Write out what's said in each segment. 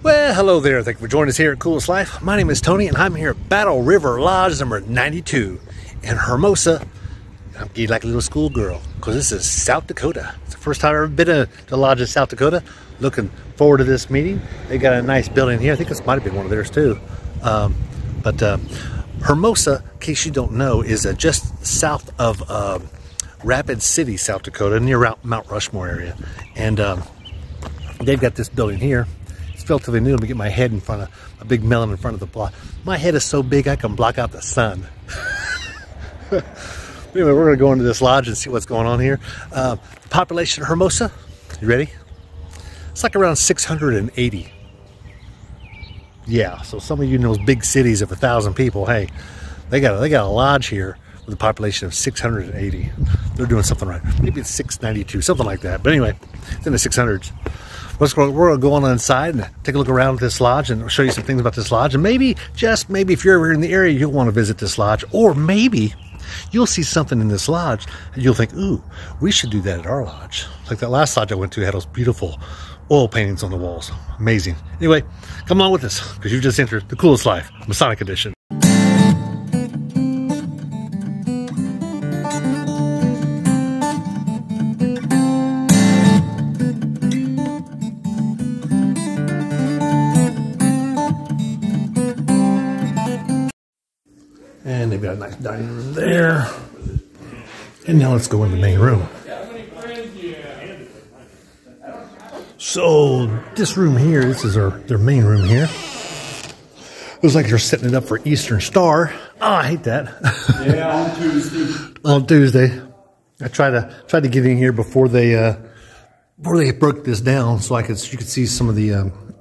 Well, hello there. Thank you for joining us here at Coolest Life. My name is Tony, and I'm here at Battle River Lodge number 92 in Hermosa. I'm getting like a little schoolgirl because this is South Dakota. It's the first time I've ever been to the lodge in South Dakota. Looking forward to this meeting. They got a nice building here. I think this might have been one of theirs too. Um, but uh, Hermosa, in case you don't know, is uh, just south of uh, Rapid City, South Dakota, near Mount Rushmore area. And um, they've got this building here relatively new. Let me get my head in front of a big melon in front of the block. My head is so big I can block out the sun. anyway, we're going to go into this lodge and see what's going on here. Uh, population of Hermosa, you ready? It's like around 680. Yeah, so some of you in those big cities of a thousand people, hey, they got a, they got a lodge here with a population of 680. They're doing something right. Maybe it's 692, something like that. But anyway, it's in the 600s let's go, we're going to go on inside and take a look around this lodge and show you some things about this lodge. And maybe, just maybe, if you're ever in the area, you'll want to visit this lodge. Or maybe you'll see something in this lodge and you'll think, ooh, we should do that at our lodge. Like that last lodge I went to had those beautiful oil paintings on the walls. Amazing. Anyway, come along with us because you've just entered the coolest life, Masonic Edition. And they've got a nice dining room there. And now let's go in the main room. So this room here, this is our their main room here. Looks like they're setting it up for Eastern Star. Oh, I hate that. Yeah, on Tuesday. on Tuesday. I tried to tried to get in here before they uh, before they broke this down, so I could you could see some of the um,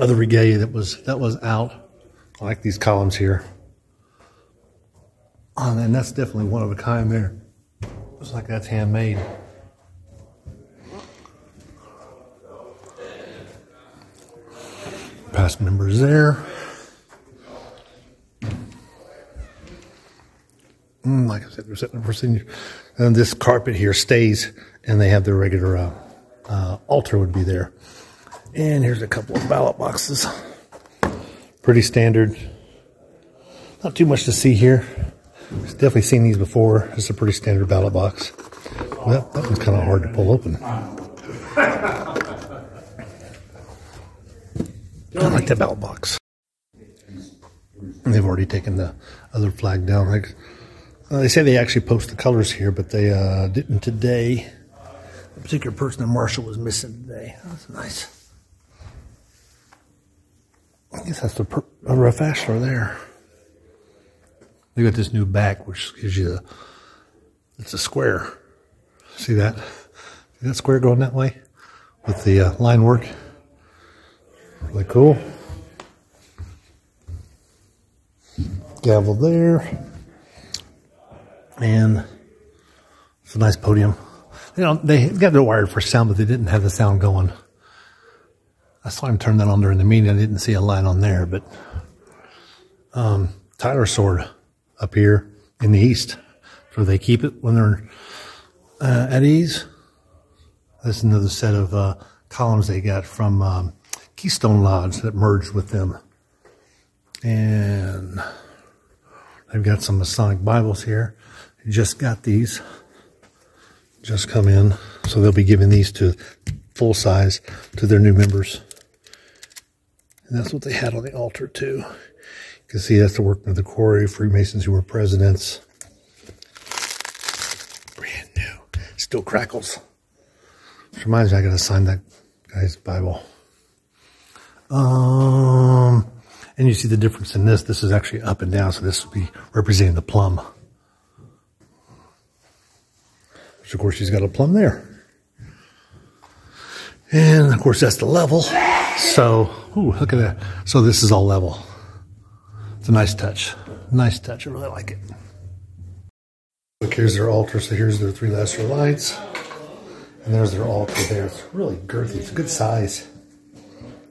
other regalia that was that was out. I like these columns here. Oh, and that's definitely one of a kind there. Looks like that's handmade. Past members there. Mm, like I said, they're setting up for senior. And this carpet here stays, and they have their regular uh, uh, altar would be there. And here's a couple of ballot boxes. Pretty standard. Not too much to see here. Definitely seen these before. It's a pretty standard ballot box. Well, that one's kind of hard to pull open. I like that ballot box. And they've already taken the other flag down. Like uh, they say they actually post the colors here, but they uh, didn't today. A particular person in Marshall was missing today. That's nice. I guess that's the per- a rough ashlar there. They got this new back, which gives you a, it's a square. See that? See that square going that way with the uh, line work? Really cool. Gavel there. And it's a nice podium. You know, they got it wired for sound, but they didn't have the sound going. I saw him turn that on during the meeting. I didn't see a line on there, but um, Tyler sword up here in the east. So they keep it when they're uh, at ease. This is another set of uh, columns they got from um, Keystone Lodge that merged with them. And they've got some Masonic Bibles here. Just got these. Just come in. So they'll be giving these to full size to their new members. And that's what they had on the altar too. You can see that's the work of the quarry Freemasons who were presidents. Brand new. Still crackles. Which reminds me, I got to sign that guy's Bible. Um, and you see the difference in this. This is actually up and down, so this would be representing the plumb. Which, of course, she's got a plumb there. And, of course, that's the level. So, ooh, look at that. So this is all level. A nice touch. Nice touch. I really like it. Look, here's their altar. So here's their three lesser lights. And there's their altar there. It's really girthy. It's a good size.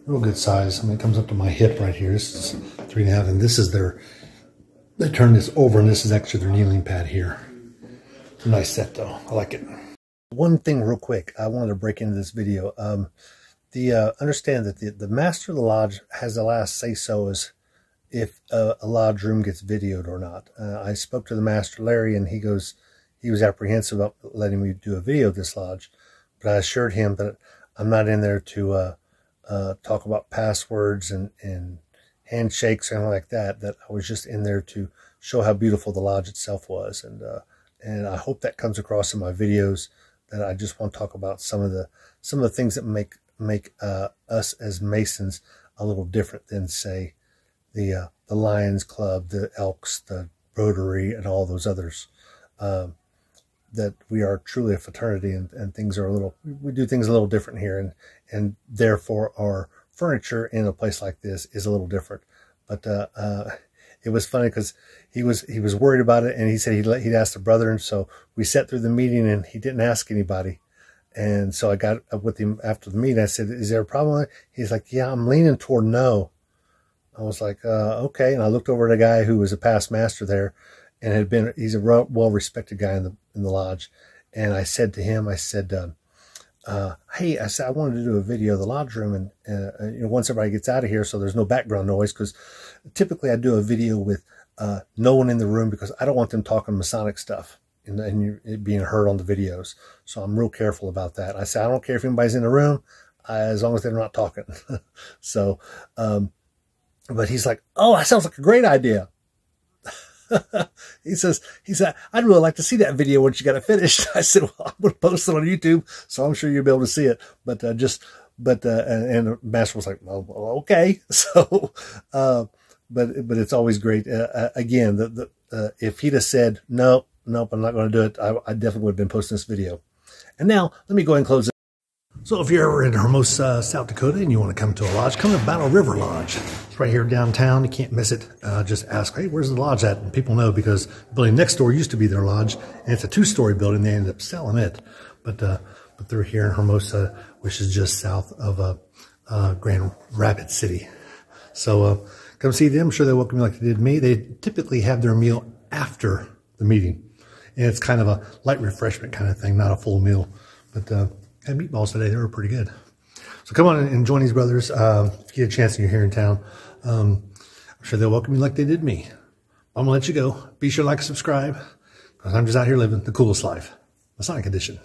Real good size. I mean, it comes up to my hip right here. This is three and a half. And this is their, they turn this over and this is actually their kneeling pad here. It's a nice set though. I like it. One thing real quick. I wanted to break into this video. Um, the uh, understand that the, the master of the lodge has the last say so as if a lodge room gets videoed or not. Uh, I spoke to the master Larry, and he goes, he was apprehensive about letting me do a video of this lodge, but I assured him that I'm not in there to uh, uh, talk about passwords and and handshakes and like that. That I was just in there to show how beautiful the lodge itself was, and uh, and I hope that comes across in my videos. That I just want to talk about some of the some of the things that make make uh, us as Masons a little different than say the uh, the Lions Club, the Elks, the Rotary, and all those others. Um, that we are truly a fraternity and, and things are a little we do things a little different here and and therefore our furniture in a place like this is a little different but uh, uh, it was funny because he was he was worried about it and he said he'd, he'd ask the brother and so we sat through the meeting and he didn't ask anybody and so I got up with him after the meeting. I said, "Is there a problem?" He's like, "Yeah, I'm leaning toward no." I was like, uh, "Okay." And I looked over at a guy who was a past master there, and had been. He's a well respected guy in the in the lodge, and I said to him, I said, uh, uh, "Hey," I said, "I wanted to do a video of the lodge room, and uh, you know, once everybody gets out of here, so there's no background noise, because typically I do a video with uh, no one in the room because I don't want them talking Masonic stuff." and, and being heard on the videos. So I'm real careful about that. I say I don't care if anybody's in the room, as long as they're not talking. so, um, but he's like, "Oh, that sounds like a great idea." he says, "He said I'd really like to see that video once you got it finished." I said, "Well, I'm going to post it on YouTube, so I'm sure you'll be able to see it." But uh, just, but uh, and, and Master was like, "Well, okay." So, uh, but but it's always great. Uh, uh, again, the, the uh, if he'd have said no, nope, I'm not going to do it, I, I, definitely would have been posting this video. And now, let me go ahead and close. So if you're ever in Hermosa, South Dakota, and you want to come to a lodge, come to Battle River Lodge. It's right here downtown. You can't miss it. Uh, just ask, hey, where's the lodge at? And people know because the building next door used to be their lodge, and it's a two-story building. They ended up selling it. But uh, but they're here in Hermosa, which is just south of uh, uh Grand Rapids City. So uh, come see them. I'm sure they welcome you like they did me. They typically have their meal after the meeting. And it's kind of a light refreshment kind of thing, not a full meal. But uh, had meatballs today. They were pretty good. So come on and join these brothers. Uh, if you get a chance and you're here in town, um, I'm sure they'll welcome you like they did me. I'm going to let you go. Be sure to like and subscribe because I'm just out here living the coolest life. Masonic Edition.